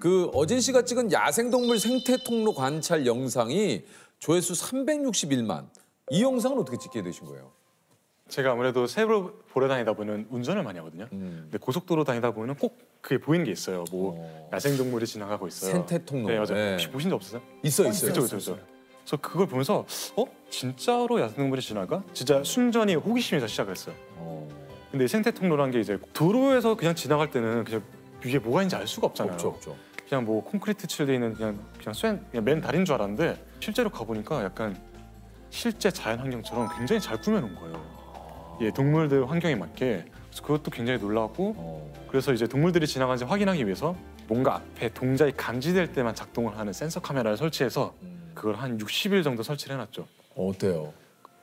그 어진 씨가 찍은 야생동물 생태 통로 관찰 영상이 조회수 361만. 이 영상은 어떻게 찍게 되신 거예요? 제가 아무래도 새로 보러 다니다 보면 운전을 많이 하거든요. 음. 근데 고속도로 다니다 보면 꼭 그게 보이는 게 있어요. 뭐 어. 야생동물이 지나가고 있어요. 생태 통로. 네 맞아요. 네. 혹시 보신 적 없으세요? 있어 있어요. 그죠 그죠 그죠. 그래서 그걸 보면서 어 진짜로 야생동물이 지나가? 진짜 순전히 호기심에서 시작했어요. 어, 근데 생태 통로란 게 이제 도로에서 그냥 지나갈 때는 그냥 위에 뭐가 있는지 알 수가 없잖아요. 없죠 없죠. 그냥 뭐 콘크리트 칠돼 있는 그냥 그냥 쇠 그냥 맨 다리인 줄 알았는데 실제로 가보니까 약간 실제 자연 환경처럼 굉장히 잘 꾸며놓은 거예요. 예, 동물들 환경에 맞게 그래서 그것도 굉장히 놀라웠고 어. 그래서 이제 동물들이 지나가는지 확인하기 위해서 뭔가 앞에 동작이 감지될 때만 작동을 하는 센서 카메라를 설치해서 음. 그걸 한 60일 정도 설치를 해놨죠. 어때요?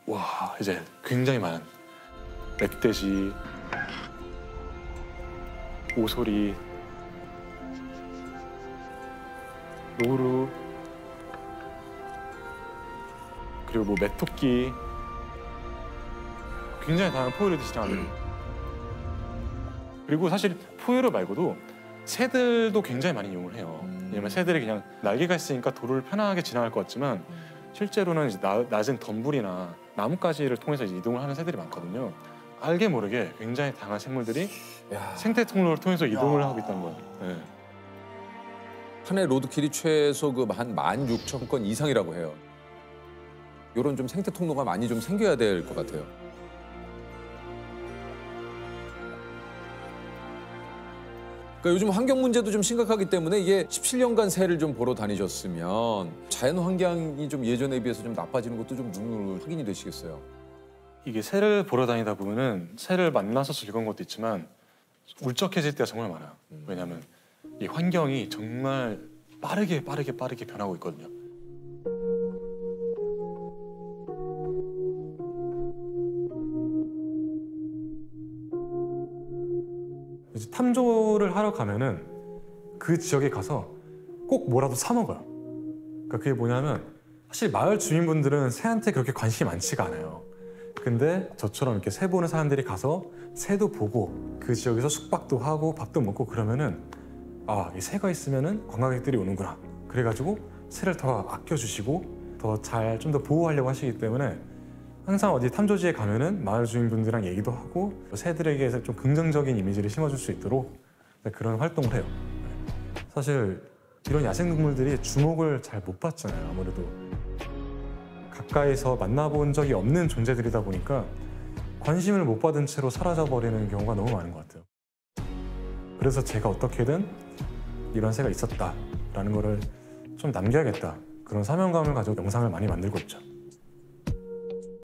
와 이제 굉장히 많은 멧돼지, 오소리, 노루 그리고 뭐 메토끼 굉장히 다양한 포유류들이 지나가요. 그리고 사실 포유류 말고도 새들도 굉장히 많이 이용을 해요. 음. 왜냐면 새들이 그냥 날개가 있으니까 도로를 편하게 지나갈 것 같지만 실제로는 이제 나- 낮은 덤불이나 나뭇가지를 통해서 이동을 하는 새들이 많거든요. 알게 모르게 굉장히 다양한 생물들이 야. 생태 통로를 통해서 이동을 하고 있다는 거예요. 네. 한 해 로드킬이 최소 그한 16,000건 이상이라고 해요. 이런 좀 생태 통로가 많이 좀 생겨야 될 것 같아요. 그러니까 요즘 환경 문제도 좀 심각하기 때문에 이게 17년간 새를 좀 보러 다니셨으면 자연 환경이 좀 예전에 비해서 좀 나빠지는 것도 좀 눈으로 확인이 되시겠어요. 이게 새를 보러 다니다 보면은 새를 만나서 즐거운 것도 있지만 울적해질 때가 정말 많아요. 왜냐하면 이 환경이 정말 빠르게 빠르게 빠르게 변하고 있거든요. 이제 탐조를 하러 가면은 그 지역에 가서 꼭 뭐라도 사 먹어요. 그러니까 그게 뭐냐면 사실 마을 주민분들은 새한테 그렇게 관심이 많지가 않아요. 근데 저처럼 이렇게 새 보는 사람들이 가서 새도 보고 그 지역에서 숙박도 하고 밥도 먹고 그러면은 아, 이 새가 있으면은 관광객들이 오는구나. 그래가지고 새를 더 아껴주시고 더 잘 좀 더 보호하려고 하시기 때문에 항상 어디 탐조지에 가면은 마을 주민분들이랑 얘기도 하고 새들에게서 좀 긍정적인 이미지를 심어줄 수 있도록 그런 활동을 해요. 네. 사실 이런 야생동물들이 주목을 잘 못 받잖아요. 아무래도 가까이서 만나본 적이 없는 존재들이다 보니까 관심을 못 받은 채로 사라져 버리는 경우가 너무 많은 것 같아요. 그래서 제가 어떻게든 이런 새가 있었다라는 거를 좀 남겨야겠다 그런 사명감을 가지고 영상을 많이 만들고 있죠.